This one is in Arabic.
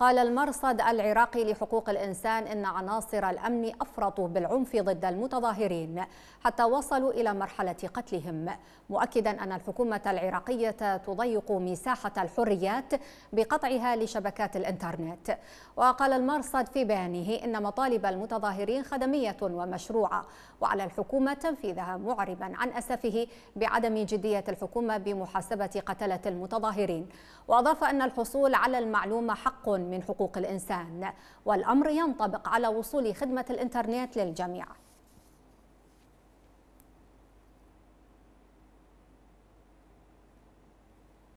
قال المرصد العراقي لحقوق الإنسان إن عناصر الأمن أفرطوا بالعنف ضد المتظاهرين حتى وصلوا إلى مرحلة قتلهم. مؤكدا أن الحكومة العراقية تضيق مساحة الحريات بقطعها لشبكات الإنترنت. وقال المرصد في بيانه إن مطالب المتظاهرين خدمية ومشروعة وعلى الحكومة تنفيذها معربا عن أسفه بعدم جدية الحكومة بمحاسبة قتلة المتظاهرين. وأضاف أن الحصول على المعلومة حق من حقوق الإنسان والأمر ينطبق على وصول خدمة الإنترنت للجميع.